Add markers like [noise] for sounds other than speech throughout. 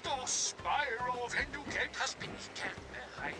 Crystal spiral of Hindu gate has been kept behind.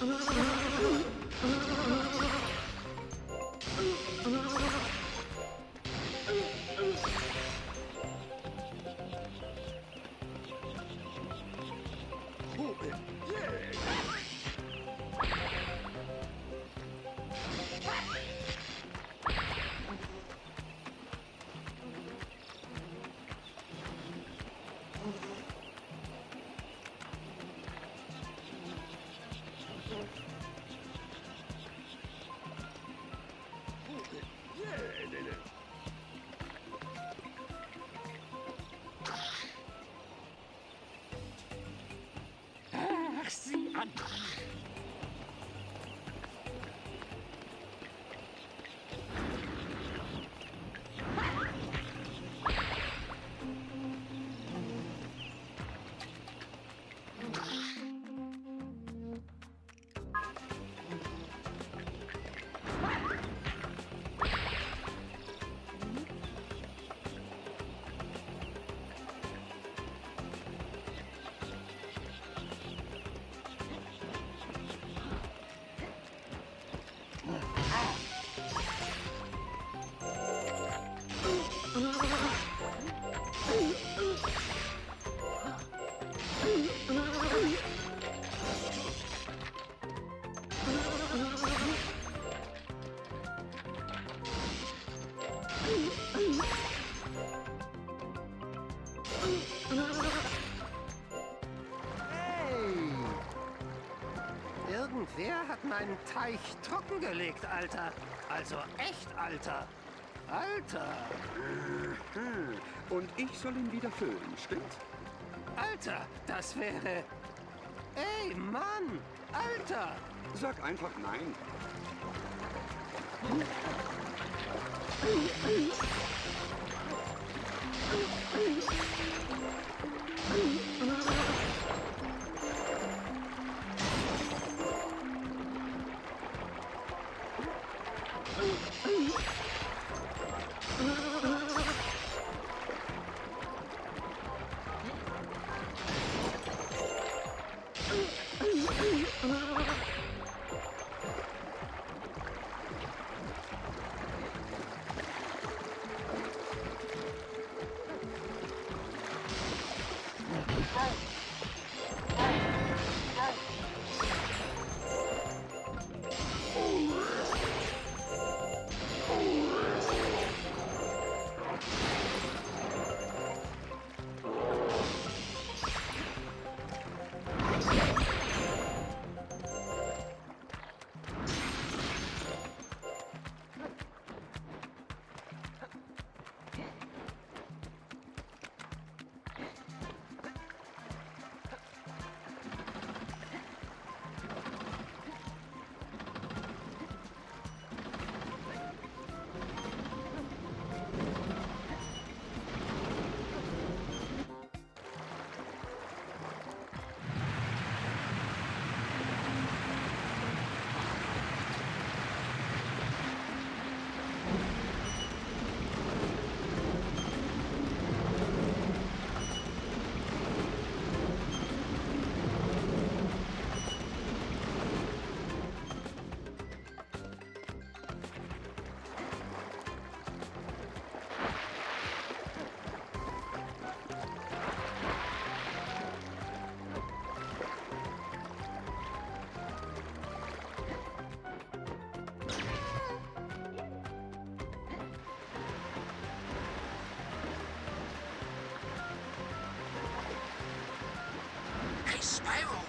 Uh-huh. Bye. Irgendwer hat meinen Teich trockengelegt, Alter. Also echt, Alter. Alter. Hm. Und ich soll ihn wieder füllen, stimmt's? Alter, das wäre... Ey, Mann! Alter! Sag einfach nein. Mm-hmm. [laughs] spiral